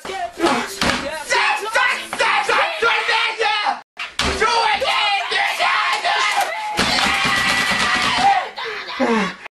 Let's get